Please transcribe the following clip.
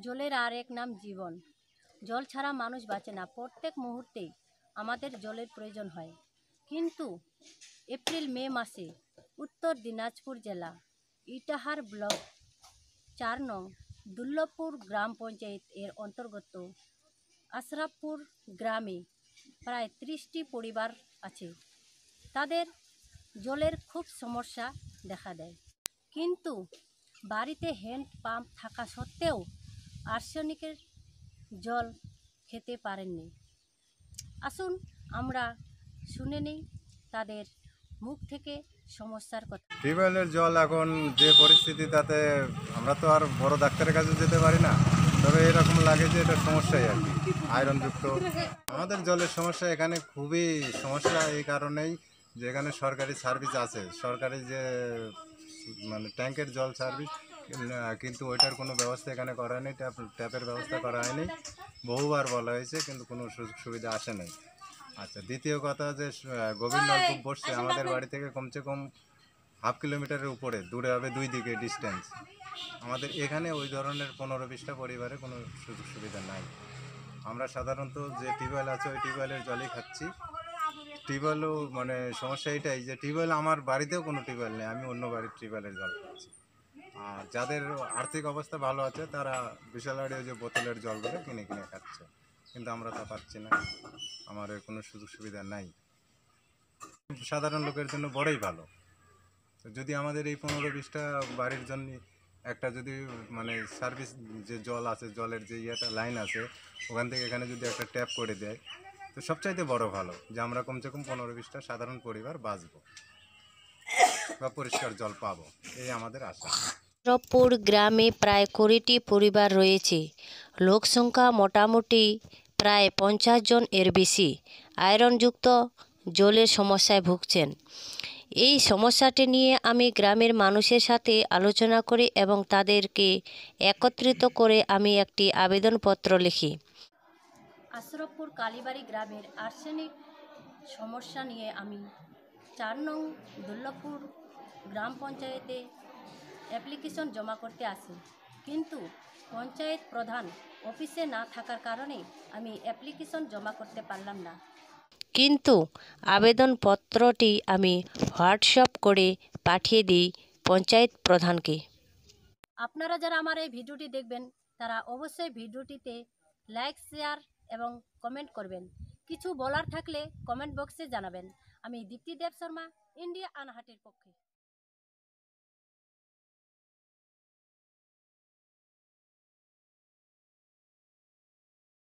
জলের আর এক নাম জীবন। জল ছাড়া মানুষ বাঁচে না। প্রত্যেক মুহূর্তেই আমাদের জলের প্রয়োজন হয়। কিন্তু এপ্রিল, মে মাসে উত্তর দিনাজপুর জেলা, ইটাহার ব্লক চার নং দুর্লভপুর গ্রাম পঞ্চায়েত এর অন্তর্গত আশরাফপুর গ্রামে প্রায় ত্রিশটি পরিবার আছে। তাদের জলের খুব সমস্যা দেখা দেয়। কিন্তু বাড়িতে হ্যান্ড পাম্প থাকা সত্ত্বেও আর্সেনিকের জল খেতে পারেননি। আসুন আমরা শুনে নিই তাদের মুখ থেকে সমস্যার কথা। টিউবওয়েলের জল এখন যে পরিস্থিতি, তাতে আমরা তো আর বড় ডাক্তারের কাছে যেতে পারি না। তবে এরকম লাগে যে এটা সমস্যাই আর কি, আয়রনযুক্ত। আমাদের জলের সমস্যা এখানে খুবই সমস্যা এই কারণেই যে এখানে সরকারি সার্ভিস আছে। সরকারি যে মানে ট্যাঙ্কের জল সার্ভিস কিন্তু ওইটার কোনো ব্যবস্থা এখানে করা হয়নি ট্যাপ ট্যাপের ব্যবস্থা করা হয়নি। বহুবার বলা হয়েছে কিন্তু কোনো সুযোগ সুবিধা আসে নাই। আচ্ছা দ্বিতীয় কথা যে গভীর নলকূপ বসছে আমাদের বাড়ি থেকে কমসে কম হাফ কিলোমিটারের উপরে দূরে হবে দুই দিকে ডিস্টেন্স আমাদের এখানে ওই ধরনের পনেরো বিশটা পরিবারে কোনো সুযোগ সুবিধা নাই। আমরা সাধারণত যে টিউবওয়েল আছে ওই টিউবওয়েলের জলই খাচ্ছি। টিউবওয়েলও মানে সমস্যা এটাই যে টিউবওয়েল আমার বাড়িতেও কোনো টিউবওয়েল নেই আমি অন্য বাড়ির টিউবওয়েলের জল খাচ্ছি। আর যাদের আর্থিক অবস্থা ভালো আছে, তারা বিশাল আড়ি যে বোতলের জলগুলো কিনে কিনে খাচ্ছে। কিন্তু আমরা তা পাচ্ছি না। আমার কোনো সুযোগ সুবিধা নাই। সাধারণ লোকের জন্য বড়ই ভালো। যদি আমাদের এই পনেরো বিশটা বাড়ির জন্য একটা যদি মানে সার্ভিস যে জল আছে, জলের যে ইয়েটা লাইন আছে, ওখান থেকে এখানে যদি একটা ট্যাপ করে দেয়, তো সবচাইতে বড় ভালো যে আমরা কমসে কম পনেরো বিশটা সাধারণ পরিবার বাঁচবো বা পরিষ্কার জল পাবো। এই আমাদের আশা। রপুর গ্রামে প্রায় কুড়িটি পরিবার রয়েছে। লোকসংখ্যা মোটামুটি প্রায় পঞ্চাশ জন এর বেশি। আয়রনযুক্ত জলের সমস্যায় ভুগছেন। এই সমস্যাটি নিয়ে আমি গ্রামের মানুষের সাথে আলোচনা করি এবং তাদেরকে একত্রিত করে আমি একটি আবেদনপত্র লিখি। আশরফপুর কালীবাড়ি গ্রামের আর্সেনিক সমস্যা নিয়ে আমি চার নং দুর্লভপুর গ্রাম পঞ্চায়েতে অ্যাপ্লিকেশন জমা করতে আসি। কিন্তু পঞ্চায়েত প্রধান অফিসে না থাকার কারণে আমি অ্যাপ্লিকেশন জমা করতে পারলাম না। কিন্তু আবেদনপত্রটি আমি হোয়াটসঅ্যাপ করে পাঠিয়ে দিই পঞ্চায়েত প্রধানকে। আপনারা যারা আমার এই ভিডিওটি দেখবেন তারা অবশ্যই ভিডিওটিতে লাইক শেয়ার এবং কমেন্ট করবেন। কিছু বলার থাকলে কমেন্ট বক্সে জানাবেন। আমি দীপ্তি দেব শর্মা ইন্ডিয়া আনহাটের পক্ষে।